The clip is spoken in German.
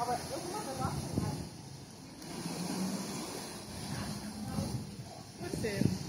Aber irgendwann danach schon halt. mal. halt. Trotzdem.